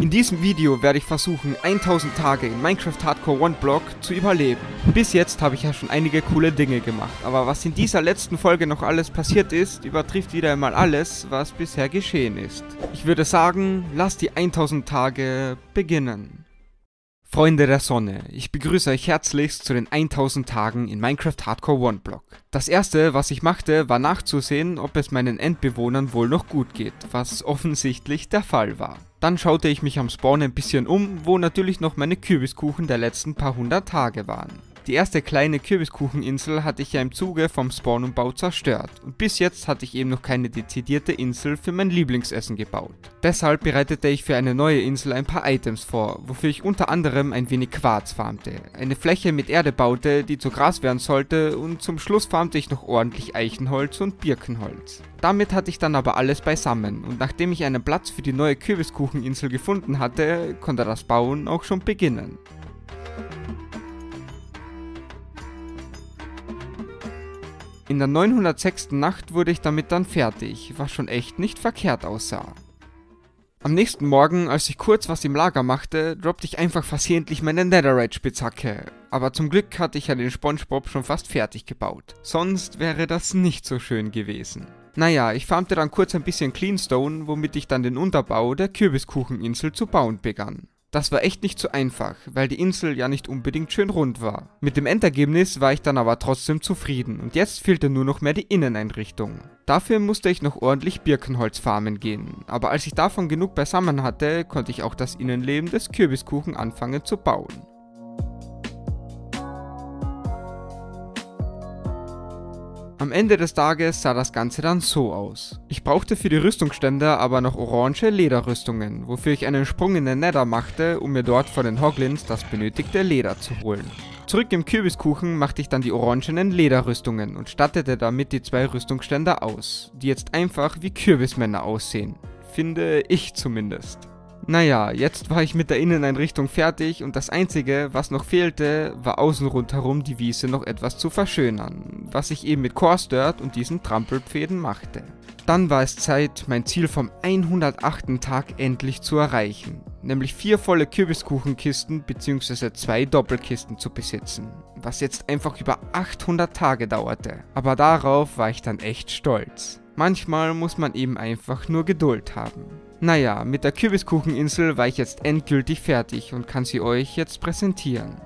In diesem Video werde ich versuchen, 1000 Tage in Minecraft Hardcore One Block zu überleben. Bis jetzt habe ich ja schon einige coole Dinge gemacht, aber was in dieser letzten Folge noch alles passiert ist, übertrifft wieder einmal alles, was bisher geschehen ist. Ich würde sagen, lass die 1000 Tage beginnen. Freunde der Sonne, ich begrüße euch herzlichst zu den 1000 Tagen in Minecraft Hardcore One Block. Das erste, was ich machte, war nachzusehen, ob es meinen Endbewohnern wohl noch gut geht, was offensichtlich der Fall war. Dann schaute ich mich am Spawn ein bisschen um, wo natürlich noch meine Kürbiskuchen der letzten paar hundert Tage waren. Die erste kleine Kürbiskucheninsel hatte ich ja im Zuge vom Spawnumbau zerstört und bis jetzt hatte ich eben noch keine dezidierte Insel für mein Lieblingsessen gebaut. Deshalb bereitete ich für eine neue Insel ein paar Items vor, wofür ich unter anderem ein wenig Quarz farmte, eine Fläche mit Erde baute, die zu Gras werden sollte und zum Schluss farmte ich noch ordentlich Eichenholz und Birkenholz. Damit hatte ich dann aber alles beisammen und nachdem ich einen Platz für die neue Kürbiskucheninsel gefunden hatte, konnte das Bauen auch schon beginnen. In der 906. Nacht wurde ich damit dann fertig, was schon echt nicht verkehrt aussah. Am nächsten Morgen, als ich kurz was im Lager machte, droppte ich einfach versehentlich meine Netherite-Spitzhacke. Aber zum Glück hatte ich ja den Spongebob schon fast fertig gebaut. Sonst wäre das nicht so schön gewesen. Naja, ich farmte dann kurz ein bisschen Cleanstone, womit ich dann den Unterbau der Kürbiskucheninsel zu bauen begann. Das war echt nicht so einfach, weil die Insel ja nicht unbedingt schön rund war. Mit dem Endergebnis war ich dann aber trotzdem zufrieden und jetzt fehlte nur noch mehr die Inneneinrichtung. Dafür musste ich noch ordentlich Birkenholz farmen gehen, aber als ich davon genug beisammen hatte, konnte ich auch das Innenleben des Kürbiskuchen anfangen zu bauen. Am Ende des Tages sah das Ganze dann so aus. Ich brauchte für die Rüstungsständer aber noch orange Lederrüstungen, wofür ich einen Sprung in den Nether machte, um mir dort von den Hoglins das benötigte Leder zu holen. Zurück im Kürbiskuchen machte ich dann die orangenen Lederrüstungen und stattete damit die zwei Rüstungsständer aus, die jetzt einfach wie Kürbismänner aussehen. Finde ich zumindest. Naja, jetzt war ich mit der Inneneinrichtung fertig und das einzige, was noch fehlte, war außen rundherum die Wiese noch etwas zu verschönern, was ich eben mit Core Dirt und diesen Trampelpfäden machte. Dann war es Zeit, mein Ziel vom 108. Tag endlich zu erreichen, nämlich vier volle Kürbiskuchenkisten bzw. zwei Doppelkisten zu besitzen, was jetzt einfach über 800 Tage dauerte. Aber darauf war ich dann echt stolz. Manchmal muss man eben einfach nur Geduld haben. Naja, mit der Kürbiskucheninsel war ich jetzt endgültig fertig und kann sie euch jetzt präsentieren.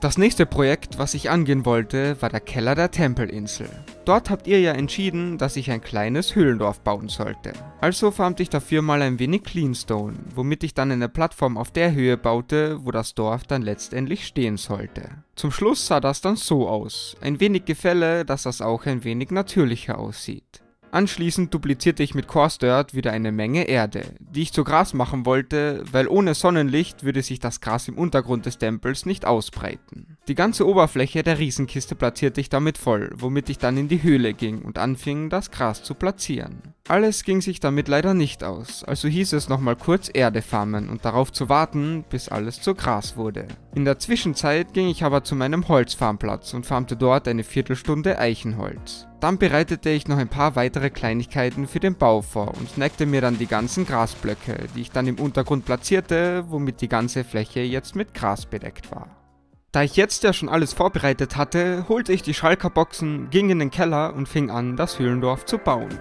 Das nächste Projekt, was ich angehen wollte, war der Keller der Tempelinsel. Dort habt ihr ja entschieden, dass ich ein kleines Höhlendorf bauen sollte. Also farmte ich dafür mal ein wenig Cleanstone, womit ich dann eine Plattform auf der Höhe baute, wo das Dorf dann letztendlich stehen sollte. Zum Schluss sah das dann so aus. Ein wenig Gefälle, dass das auch ein wenig natürlicher aussieht. Anschließend duplizierte ich mit Core Dirt wieder eine Menge Erde, die ich zu Gras machen wollte, weil ohne Sonnenlicht würde sich das Gras im Untergrund des Tempels nicht ausbreiten. Die ganze Oberfläche der Riesenkiste platzierte ich damit voll, womit ich dann in die Höhle ging und anfing, das Gras zu platzieren. Alles ging sich damit leider nicht aus, also hieß es nochmal kurz Erde farmen und darauf zu warten, bis alles zu Gras wurde. In der Zwischenzeit ging ich aber zu meinem Holzfarmplatz und farmte dort eine Viertelstunde Eichenholz. Dann bereitete ich noch ein paar weitere Kleinigkeiten für den Bau vor und snackte mir dann die ganzen Grasblöcke, die ich dann im Untergrund platzierte, womit die ganze Fläche jetzt mit Gras bedeckt war. Da ich jetzt ja schon alles vorbereitet hatte, holte ich die Schalkerboxen, ging in den Keller und fing an, das Höhlendorf zu bauen.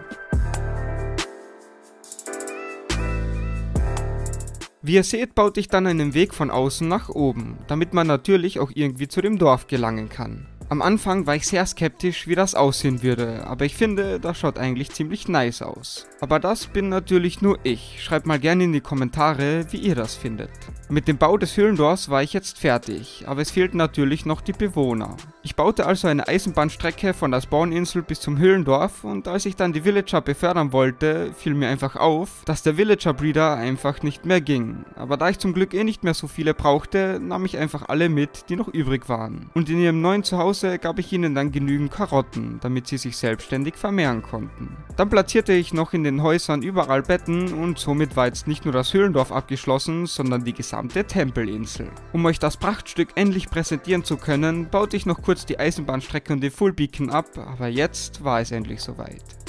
Wie ihr seht, baute ich dann einen Weg von außen nach oben, damit man natürlich auch irgendwie zu dem Dorf gelangen kann. Am Anfang war ich sehr skeptisch, wie das aussehen würde, aber ich finde, das schaut eigentlich ziemlich nice aus. Aber das bin natürlich nur ich. Schreibt mal gerne in die Kommentare, wie ihr das findet. Mit dem Bau des Höhlendorfs war ich jetzt fertig, aber es fehlten natürlich noch die Bewohner. Ich baute also eine Eisenbahnstrecke von der Spawninsel bis zum Höhlendorf und als ich dann die Villager befördern wollte, fiel mir einfach auf, dass der Villager Breeder einfach nicht mehr ging. Aber da ich zum Glück eh nicht mehr so viele brauchte, nahm ich einfach alle mit, die noch übrig waren. Und in ihrem neuen Zuhause Hause gab ich ihnen dann genügend Karotten, damit sie sich selbstständig vermehren konnten. Dann platzierte ich noch in den Häusern überall Betten und somit war jetzt nicht nur das Höhlendorf abgeschlossen, sondern die gesamte Tempelinsel. Um euch das Prachtstück endlich präsentieren zu können, baute ich noch kurz die Eisenbahnstrecke und den Full Beacon ab, aber jetzt war es endlich soweit.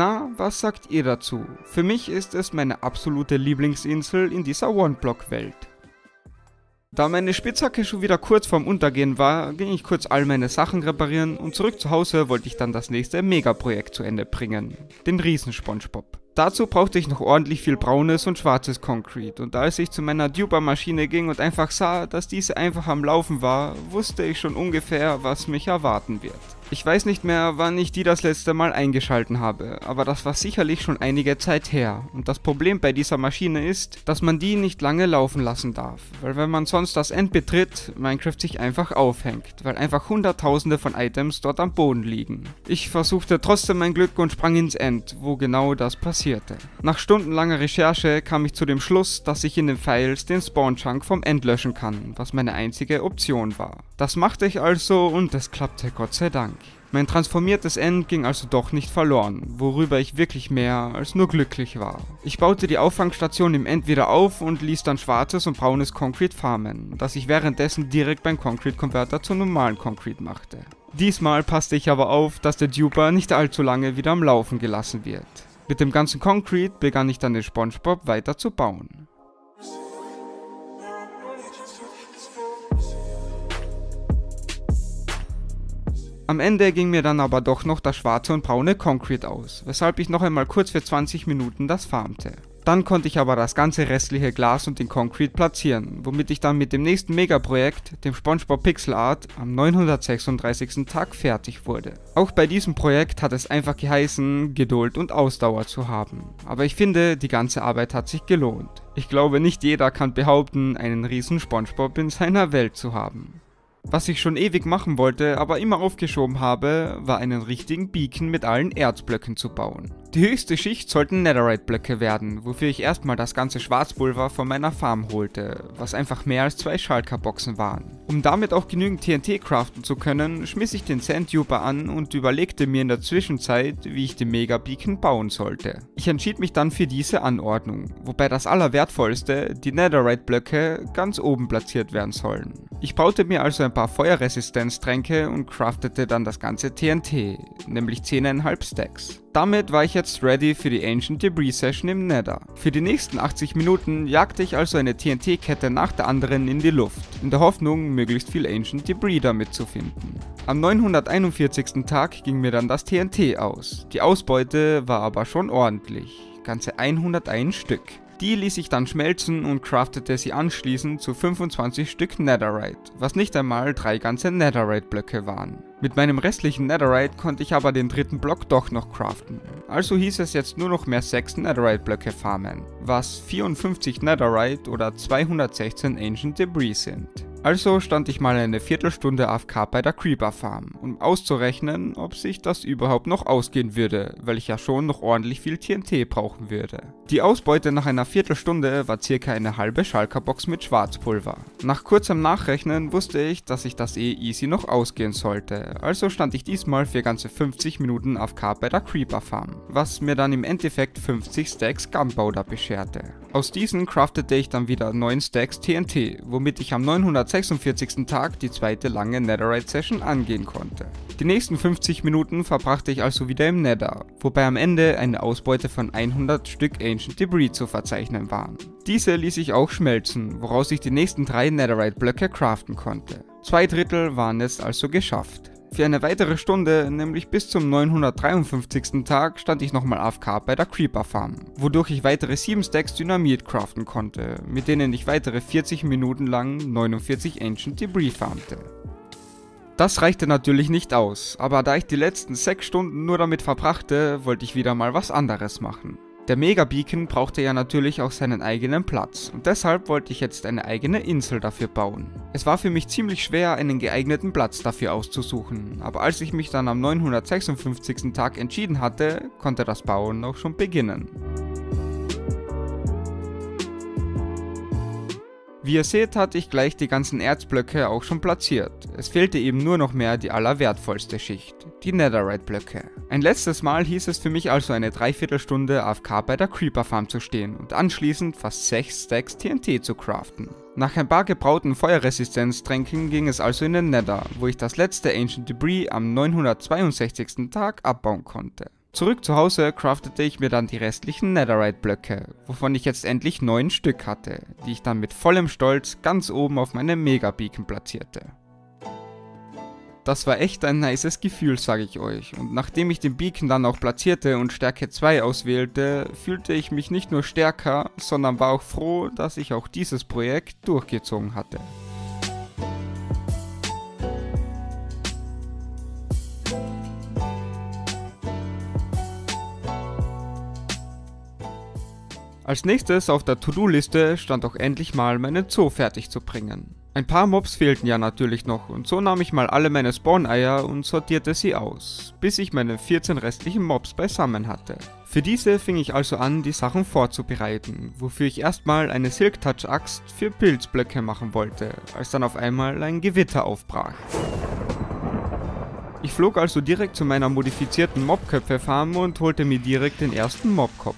Na, was sagt ihr dazu? Für mich ist es meine absolute Lieblingsinsel in dieser One-Block-Welt. Da meine Spitzhacke schon wieder kurz vorm Untergehen war, ging ich kurz all meine Sachen reparieren und zurück zu Hause wollte ich dann das nächste Megaprojekt zu Ende bringen. Den Riesen-SpongeBob. Dazu brauchte ich noch ordentlich viel braunes und schwarzes Concrete und als ich zu meiner Duper-Maschine ging und einfach sah, dass diese einfach am Laufen war, wusste ich schon ungefähr, was mich erwarten wird. Ich weiß nicht mehr, wann ich die das letzte Mal eingeschalten habe, aber das war sicherlich schon einige Zeit her. Und das Problem bei dieser Maschine ist, dass man die nicht lange laufen lassen darf, weil wenn man sonst das End betritt, Minecraft sich einfach aufhängt, weil einfach hunderttausende von Items dort am Boden liegen. Ich versuchte trotzdem mein Glück und sprang ins End, wo genau das passierte. Nach stundenlanger Recherche kam ich zu dem Schluss, dass ich in den Files den Spawn-Chunk vom End löschen kann, was meine einzige Option war. Das machte ich also und es klappte Gott sei Dank. Mein transformiertes End ging also doch nicht verloren, worüber ich wirklich mehr als nur glücklich war. Ich baute die Auffangstation im End wieder auf und ließ dann schwarzes und braunes Concrete farmen, das ich währenddessen direkt beim Concrete Converter zu normalen Concrete machte. Diesmal passte ich aber auf, dass der Duper nicht allzu lange wieder am Laufen gelassen wird. Mit dem ganzen Concrete begann ich dann den Spongebob weiter zu bauen. Am Ende ging mir dann aber doch noch das schwarze und braune Concrete aus, weshalb ich noch einmal kurz für 20 Minuten das farmte. Dann konnte ich aber das ganze restliche Glas und den Concrete platzieren, womit ich dann mit dem nächsten Megaprojekt, dem SpongeBob Pixel Art, am 936. Tag fertig wurde. Auch bei diesem Projekt hat es einfach geheißen, Geduld und Ausdauer zu haben. Aber ich finde, die ganze Arbeit hat sich gelohnt. Ich glaube, nicht jeder kann behaupten, einen riesen SpongeBob in seiner Welt zu haben. Was ich schon ewig machen wollte, aber immer aufgeschoben habe, war einen richtigen Beacon mit allen Erzblöcken zu bauen. Die höchste Schicht sollten Netherite-Blöcke werden, wofür ich erstmal das ganze Schwarzpulver von meiner Farm holte, was einfach mehr als zwei Schalker-Boxen waren. Um damit auch genügend TNT craften zu können, schmiss ich den Sandduper an und überlegte mir in der Zwischenzeit, wie ich den Mega-Beacon bauen sollte. Ich entschied mich dann für diese Anordnung, wobei das allerwertvollste, die Netherite-Blöcke, ganz oben platziert werden sollen. Ich baute mir also ein paar Feuerresistenztränke und craftete dann das ganze TNT, nämlich 10,5 Stacks. Damit war ich jetzt ready für die Ancient Debris Session im Nether. Für die nächsten 80 Minuten jagte ich also eine TNT-Kette nach der anderen in die Luft, in der Hoffnung, möglichst viel Ancient Debris damit zu finden. Am 941. Tag ging mir dann das TNT aus. Die Ausbeute war aber schon ordentlich, ganze 101 Stück. Die ließ ich dann schmelzen und craftete sie anschließend zu 25 Stück Netherite, was nicht einmal drei ganze Netherite-Blöcke waren. Mit meinem restlichen Netherite konnte ich aber den dritten Block doch noch craften. Also hieß es jetzt nur noch mehr 6 Netherite-Blöcke farmen, was 54 Netherite oder 216 Ancient Debris sind. Also stand ich mal eine Viertelstunde AFK bei der Creeper Farm, um auszurechnen, ob sich das überhaupt noch ausgehen würde, weil ich ja schon noch ordentlich viel TNT brauchen würde. Die Ausbeute nach einer Viertelstunde war circa eine halbe Schalkerbox mit Schwarzpulver. Nach kurzem Nachrechnen wusste ich, dass sich das eh easy noch ausgehen sollte, also stand ich diesmal für ganze 50 Minuten AFK bei der Creeper Farm, was mir dann im Endeffekt 50 Stacks Gunpowder bescherte. Aus diesen craftete ich dann wieder 9 Stacks TNT, womit ich am 900 146. Tag die zweite lange Netherite-Session angehen konnte. Die nächsten 50 Minuten verbrachte ich also wieder im Nether, wobei am Ende eine Ausbeute von 100 Stück Ancient Debris zu verzeichnen waren. Diese ließ ich auch schmelzen, woraus ich die nächsten drei Netherite-Blöcke craften konnte. Zwei Drittel waren es also geschafft. Für eine weitere Stunde, nämlich bis zum 953. Tag, stand ich nochmal AFK bei der Creeper Farm, wodurch ich weitere 7 Stacks Dynamit craften konnte, mit denen ich weitere 40 Minuten lang 49 Ancient Debris farmte. Das reichte natürlich nicht aus, aber da ich die letzten 6 Stunden nur damit verbrachte, wollte ich wieder mal was anderes machen. Der Megabeacon brauchte ja natürlich auch seinen eigenen Platz und deshalb wollte ich jetzt eine eigene Insel dafür bauen. Es war für mich ziemlich schwer, einen geeigneten Platz dafür auszusuchen, aber als ich mich dann am 956. Tag entschieden hatte, konnte das Bauen auch schon beginnen. Wie ihr seht, hatte ich gleich die ganzen Erzblöcke auch schon platziert. Es fehlte eben nur noch mehr die allerwertvollste Schicht, die Netherite-Blöcke. Ein letztes Mal hieß es für mich also eine Dreiviertelstunde AFK bei der Creeper Farm zu stehen und anschließend fast 6 Stacks TNT zu craften. Nach ein paar gebrauten Feuerresistenztränken ging es also in den Nether, wo ich das letzte Ancient Debris am 962. Tag abbauen konnte. Zurück zu Hause craftete ich mir dann die restlichen Netherite-Blöcke, wovon ich jetzt endlich 9 Stück hatte, die ich dann mit vollem Stolz ganz oben auf meinem Mega-Beacon platzierte. Das war echt ein nices Gefühl, sage ich euch, und nachdem ich den Beacon dann auch platzierte und Stärke 2 auswählte, fühlte ich mich nicht nur stärker, sondern war auch froh, dass ich auch dieses Projekt durchgezogen hatte. Als nächstes auf der To-Do-Liste stand auch endlich mal meinen Zoo fertig zu bringen. Ein paar Mobs fehlten ja natürlich noch und so nahm ich mal alle meine Spawn-Eier und sortierte sie aus, bis ich meine 14 restlichen Mobs beisammen hatte. Für diese fing ich also an, die Sachen vorzubereiten, wofür ich erstmal eine Silk Touch Axt für Pilzblöcke machen wollte, als dann auf einmal ein Gewitter aufbrach. Ich flog also direkt zu meiner modifizierten Mobköpfe-Farm und holte mir direkt den ersten Mobkopf.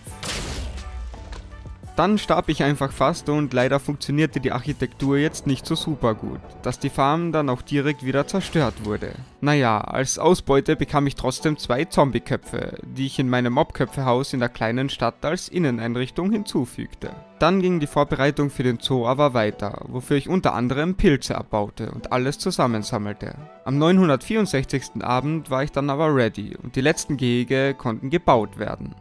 Dann starb ich einfach fast und leider funktionierte die Architektur jetzt nicht so super gut, dass die Farm dann auch direkt wieder zerstört wurde. Naja, als Ausbeute bekam ich trotzdem zwei Zombieköpfe, die ich in meinem Mobköpfehaus in der kleinen Stadt als Inneneinrichtung hinzufügte. Dann ging die Vorbereitung für den Zoo aber weiter, wofür ich unter anderem Pilze abbaute und alles zusammensammelte. Am 964. Abend war ich dann aber ready und die letzten Gehege konnten gebaut werden.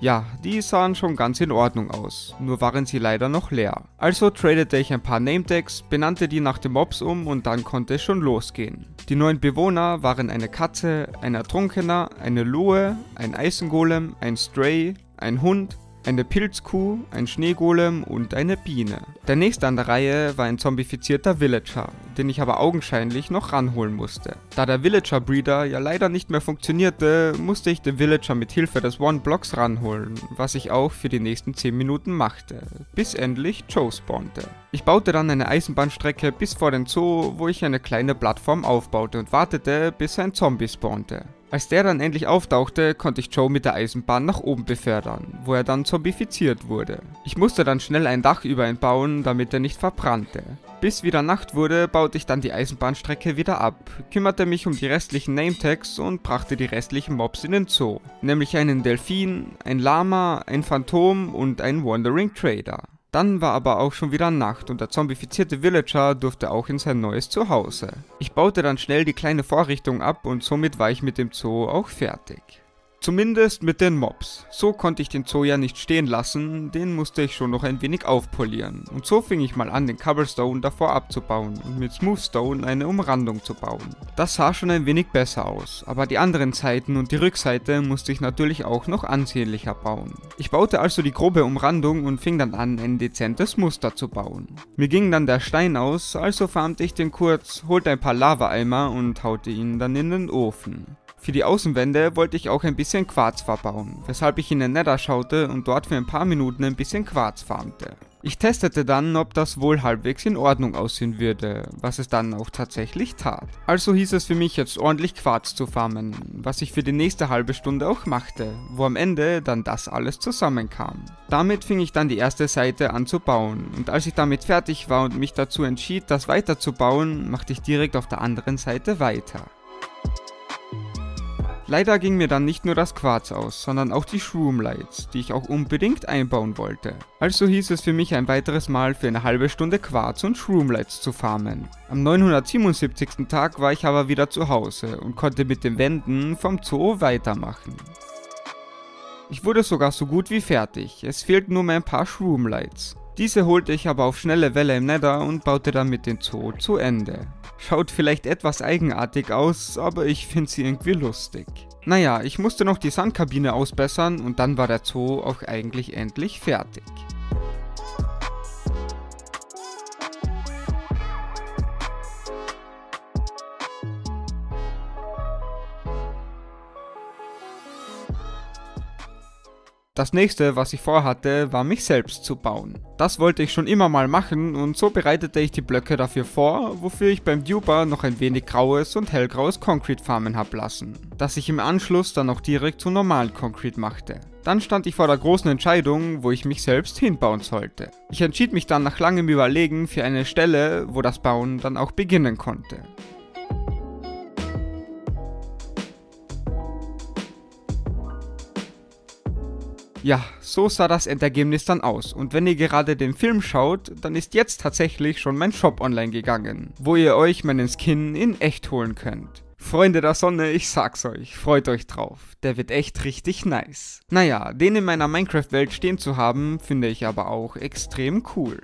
Ja, die sahen schon ganz in Ordnung aus, nur waren sie leider noch leer. Also tradete ich ein paar Name-Tags, benannte die nach den Mobs um und dann konnte es schon losgehen. Die neuen Bewohner waren eine Katze, ein Ertrunkener, eine Lohe, ein Eisengolem, ein Stray, ein Hund, eine Pilzkuh, ein Schneegolem und eine Biene. Der nächste an der Reihe war ein zombifizierter Villager, den ich aber augenscheinlich noch ranholen musste. Da der Villager Breeder ja leider nicht mehr funktionierte, musste ich den Villager mit Hilfe des One-Blocks ranholen, was ich auch für die nächsten 10 Minuten machte, bis endlich Joe spawnte. Ich baute dann eine Eisenbahnstrecke bis vor den Zoo, wo ich eine kleine Plattform aufbaute und wartete, bis ein Zombie spawnte. Als der dann endlich auftauchte, konnte ich Joe mit der Eisenbahn nach oben befördern, wo er dann zombifiziert wurde. Ich musste dann schnell ein Dach über ihn bauen, damit er nicht verbrannte. Bis wieder Nacht wurde, baute ich dann die Eisenbahnstrecke wieder ab, kümmerte mich um die restlichen Nametags und brachte die restlichen Mobs in den Zoo, nämlich einen Delfin, ein Lama, ein Phantom und einen Wandering Trader. Dann war aber auch schon wieder Nacht und der zombifizierte Villager durfte auch in sein neues Zuhause. Ich baute dann schnell die kleine Vorrichtung ab und somit war ich mit dem Zoo auch fertig. Zumindest mit den Mobs. So konnte ich den Zoo ja nicht stehen lassen, den musste ich schon noch ein wenig aufpolieren. Und so fing ich mal an, den Cobblestone davor abzubauen und mit Smoothstone eine Umrandung zu bauen. Das sah schon ein wenig besser aus, aber die anderen Seiten und die Rückseite musste ich natürlich auch noch ansehnlicher bauen. Ich baute also die grobe Umrandung und fing dann an, ein dezentes Muster zu bauen. Mir ging dann der Stein aus, also farmte ich den kurz, holte ein paar Lava-Eimer und haute ihn dann in den Ofen. Für die Außenwände wollte ich auch ein bisschen Quarz verbauen, weshalb ich in den Nether schaute und dort für ein paar Minuten ein bisschen Quarz farmte. Ich testete dann, ob das wohl halbwegs in Ordnung aussehen würde, was es dann auch tatsächlich tat. Also hieß es für mich jetzt ordentlich Quarz zu farmen, was ich für die nächste halbe Stunde auch machte, wo am Ende dann das alles zusammenkam. Damit fing ich dann die erste Seite an zu bauen und als ich damit fertig war und mich dazu entschied, das weiterzubauen, machte ich direkt auf der anderen Seite weiter. Leider ging mir dann nicht nur das Quarz aus, sondern auch die Shroom Lights, die ich auch unbedingt einbauen wollte. Also hieß es für mich ein weiteres Mal für eine halbe Stunde Quarz und Shroom Lights zu farmen. Am 977. Tag war ich aber wieder zu Hause und konnte mit den Wänden vom Zoo weitermachen. Ich wurde sogar so gut wie fertig, es fehlten nur mehr ein paar Shroom Lights. Diese holte ich aber auf schnelle Welle im Nether und baute damit den Zoo zu Ende. Schaut vielleicht etwas eigenartig aus, aber ich finde sie irgendwie lustig. Naja, ich musste noch die Sandkabine ausbessern und dann war der Zoo auch eigentlich endlich fertig. Das nächste, was ich vorhatte, war mich selbst zu bauen. Das wollte ich schon immer mal machen und so bereitete ich die Blöcke dafür vor, wofür ich beim Duper noch ein wenig graues und hellgraues Concrete farmen hab lassen, das ich im Anschluss dann auch direkt zu normalen Concrete machte. Dann stand ich vor der großen Entscheidung, wo ich mich selbst hinbauen sollte. Ich entschied mich dann nach langem Überlegen für eine Stelle, wo das Bauen dann auch beginnen konnte. Ja, so sah das Endergebnis dann aus. Und wenn ihr gerade den Film schaut, dann ist jetzt tatsächlich schon mein Shop online gegangen, wo ihr euch meinen Skin in echt holen könnt. Freunde der Sonne, ich sag's euch, freut euch drauf. Der wird echt richtig nice. Naja, den in meiner Minecraft-Welt stehen zu haben, finde ich aber auch extrem cool.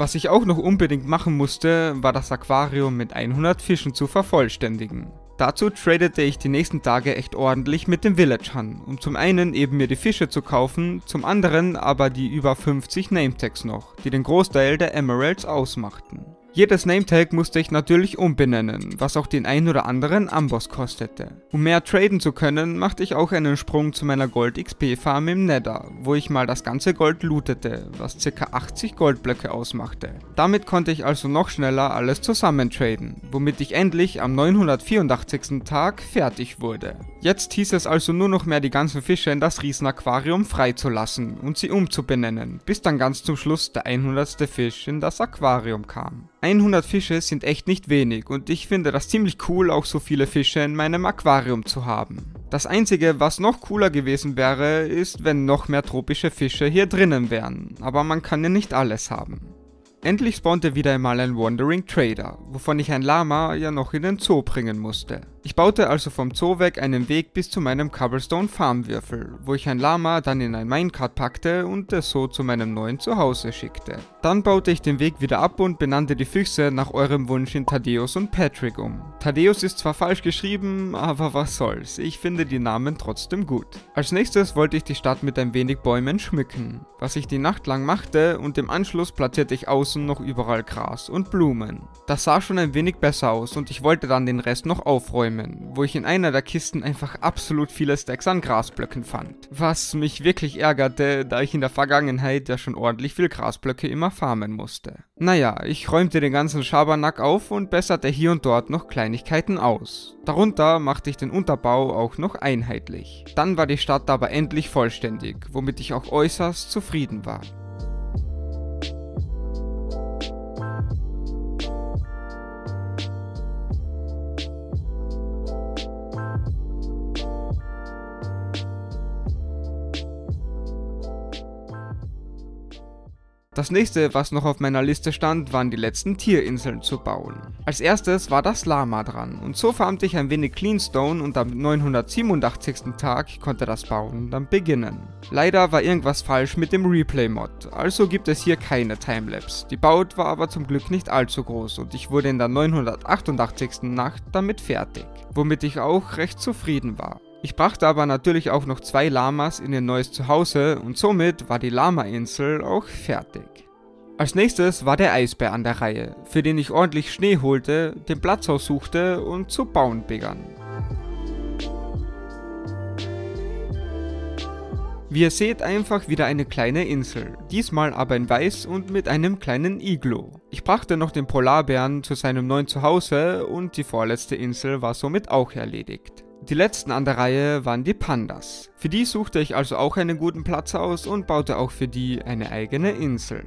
Was ich auch noch unbedingt machen musste, war das Aquarium mit 100 Fischen zu vervollständigen. Dazu tradete ich die nächsten Tage echt ordentlich mit dem Village Han, um zum einen eben mir die Fische zu kaufen, zum anderen aber die über 50 Nametags noch, die den Großteil der Emeralds ausmachten. Jedes Nametag musste ich natürlich umbenennen, was auch den ein oder anderen Amboss kostete. Um mehr traden zu können, machte ich auch einen Sprung zu meiner Gold XP Farm im Nether, wo ich mal das ganze Gold lootete, was ca. 80 Goldblöcke ausmachte. Damit konnte ich also noch schneller alles zusammen traden, womit ich endlich am 984. Tag fertig wurde. Jetzt hieß es also nur noch mehr die ganzen Fische in das Riesenaquarium freizulassen und sie umzubenennen, bis dann ganz zum Schluss der 100. Fisch in das Aquarium kam. 100 Fische sind echt nicht wenig und ich finde das ziemlich cool, auch so viele Fische in meinem Aquarium zu haben. Das einzige, was noch cooler gewesen wäre, ist, wenn noch mehr tropische Fische hier drinnen wären, aber man kann ja nicht alles haben. Endlich spawnte wieder einmal ein Wandering Trader, wovon ich ein Lama ja noch in den Zoo bringen musste. Ich baute also vom Zoo weg einen Weg bis zu meinem Cobblestone Farmwürfel, wo ich ein Lama dann in ein Minecart packte und es so zu meinem neuen Zuhause schickte. Dann baute ich den Weg wieder ab und benannte die Füchse nach eurem Wunsch in Thaddeus und Patrick um. Thaddeus ist zwar falsch geschrieben, aber was soll's, ich finde die Namen trotzdem gut. Als nächstes wollte ich die Stadt mit ein wenig Bäumen schmücken, was ich die Nacht lang machte und im Anschluss platzierte ich außen noch überall Gras und Blumen. Das sah schon ein wenig besser aus und ich wollte dann den Rest noch aufräumen Bäumen, wo ich in einer der Kisten einfach absolut viele Stacks an Grasblöcken fand. Was mich wirklich ärgerte, da ich in der Vergangenheit ja schon ordentlich viel Grasblöcke immer farmen musste. Naja, ich räumte den ganzen Schabernack auf und besserte hier und dort noch Kleinigkeiten aus. Darunter machte ich den Unterbau auch noch einheitlich. Dann war die Stadt aber endlich vollständig, womit ich auch äußerst zufrieden war. Das nächste, was noch auf meiner Liste stand, waren die letzten Tierinseln zu bauen. Als erstes war das Lama dran und so farmte ich ein wenig Cleanstone und am 987. Tag konnte das Bauen dann beginnen. Leider war irgendwas falsch mit dem Replay-Mod, also gibt es hier keine Timelapse. Die Baut war aber zum Glück nicht allzu groß und ich wurde in der 988. Nacht damit fertig, womit ich auch recht zufrieden war. Ich brachte aber natürlich auch noch zwei Lamas in ihr neues Zuhause und somit war die Lama-Insel auch fertig. Als nächstes war der Eisbär an der Reihe, für den ich ordentlich Schnee holte, den Platz aussuchte und zu bauen begann. Wie ihr seht, einfach wieder eine kleine Insel, diesmal aber in weiß und mit einem kleinen Iglo. Ich brachte noch den Polarbären zu seinem neuen Zuhause und die vorletzte Insel war somit auch erledigt. Die letzten an der Reihe waren die Pandas. Für die suchte ich also auch einen guten Platz aus und baute auch für die eine eigene Insel.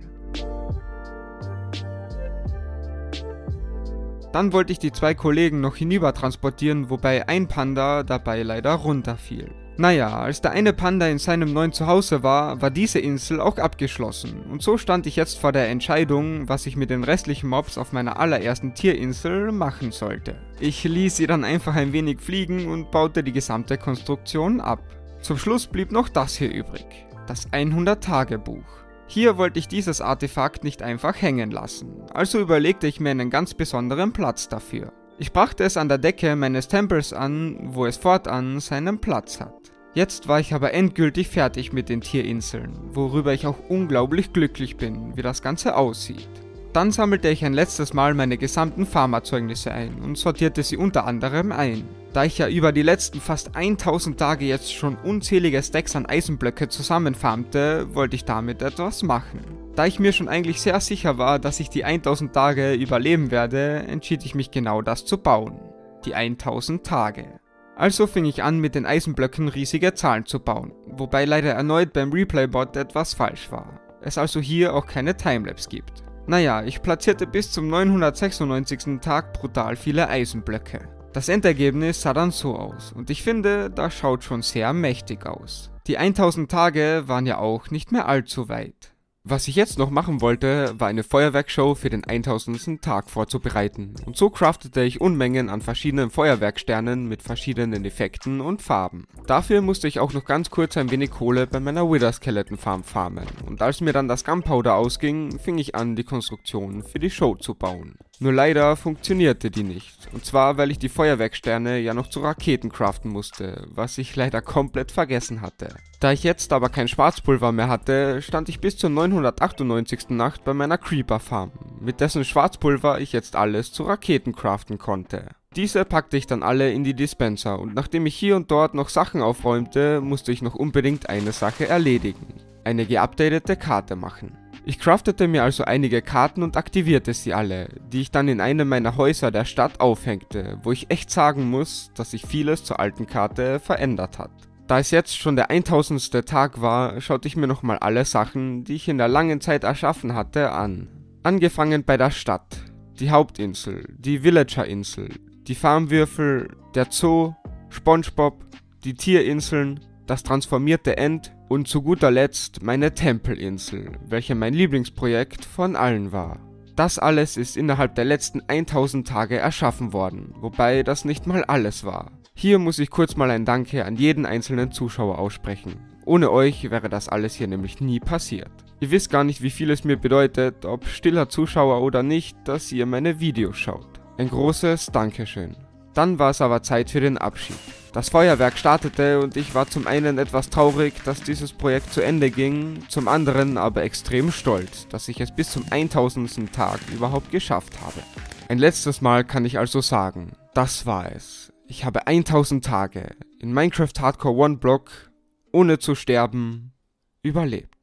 Dann wollte ich die zwei Kollegen noch hinüber transportieren, wobei ein Panda dabei leider runterfiel. Naja, als der eine Panda in seinem neuen Zuhause war, war diese Insel auch abgeschlossen. Und so stand ich jetzt vor der Entscheidung, was ich mit den restlichen Mobs auf meiner allerersten Tierinsel machen sollte. Ich ließ sie dann einfach ein wenig fliegen und baute die gesamte Konstruktion ab. Zum Schluss blieb noch das hier übrig. Das 100-Tage-Buch. Hier wollte ich dieses Artefakt nicht einfach hängen lassen, also überlegte ich mir einen ganz besonderen Platz dafür. Ich brachte es an der Decke meines Tempels an, wo es fortan seinen Platz hat. Jetzt war ich aber endgültig fertig mit den Tierinseln, worüber ich auch unglaublich glücklich bin, wie das Ganze aussieht. Dann sammelte ich ein letztes Mal meine gesamten Farmerzeugnisse ein und sortierte sie unter anderem ein. Da ich ja über die letzten fast 1000 Tage jetzt schon unzählige Stacks an Eisenblöcke zusammenfarmte, wollte ich damit etwas machen. Da ich mir schon eigentlich sehr sicher war, dass ich die 1000 Tage überleben werde, entschied ich mich genau das zu bauen. Die 1000 Tage. Also fing ich an mit den Eisenblöcken riesige Zahlen zu bauen, wobei leider erneut beim Replaybot etwas falsch war. Es also hier auch keine Timelapse gibt. Naja, ich platzierte bis zum 996. Tag brutal viele Eisenblöcke. Das Endergebnis sah dann so aus und ich finde, das schaut schon sehr mächtig aus. Die 1000 Tage waren ja auch nicht mehr allzu weit. Was ich jetzt noch machen wollte, war eine Feuerwerkshow für den 1000. Tag vorzubereiten und so craftete ich Unmengen an verschiedenen Feuerwerksternen mit verschiedenen Effekten und Farben. Dafür musste ich auch noch ganz kurz ein wenig Kohle bei meiner Wither Skeleton Farm farmen und als mir dann das Gunpowder ausging, fing ich an die Konstruktion für die Show zu bauen. Nur leider funktionierte die nicht. Und zwar, weil ich die Feuerwerksterne ja noch zu Raketen craften musste, was ich leider komplett vergessen hatte. Da ich jetzt aber kein Schwarzpulver mehr hatte, stand ich bis zur 998. Nacht bei meiner Creeper Farm, mit dessen Schwarzpulver ich jetzt alles zu Raketen craften konnte. Diese packte ich dann alle in die Dispenser und nachdem ich hier und dort noch Sachen aufräumte, musste ich noch unbedingt eine Sache erledigen. Eine geupdatete Karte machen. Ich craftete mir also einige Karten und aktivierte sie alle, die ich dann in einem meiner Häuser der Stadt aufhängte, wo ich echt sagen muss, dass sich vieles zur alten Karte verändert hat. Da es jetzt schon der 1000. Tag war, schaute ich mir nochmal alle Sachen, die ich in der langen Zeit erschaffen hatte, an. Angefangen bei der Stadt, die Hauptinsel, die Villagerinsel, die Farmwürfel, der Zoo, Spongebob, die Tierinseln, das transformierte End und zu guter Letzt meine Tempelinsel, welche mein Lieblingsprojekt von allen war. Das alles ist innerhalb der letzten 1000 Tage erschaffen worden, wobei das nicht mal alles war. Hier muss ich kurz mal ein Danke an jeden einzelnen Zuschauer aussprechen. Ohne euch wäre das alles hier nämlich nie passiert. Ihr wisst gar nicht, wie viel es mir bedeutet, ob stiller Zuschauer oder nicht, dass ihr meine Videos schaut. Ein großes Dankeschön. Dann war es aber Zeit für den Abschied. Das Feuerwerk startete und ich war zum einen etwas traurig, dass dieses Projekt zu Ende ging, zum anderen aber extrem stolz, dass ich es bis zum 1000. Tag überhaupt geschafft habe. Ein letztes Mal kann ich also sagen, das war es. Ich habe 1000 Tage in Minecraft Hardcore One Block, ohne zu sterben, überlebt.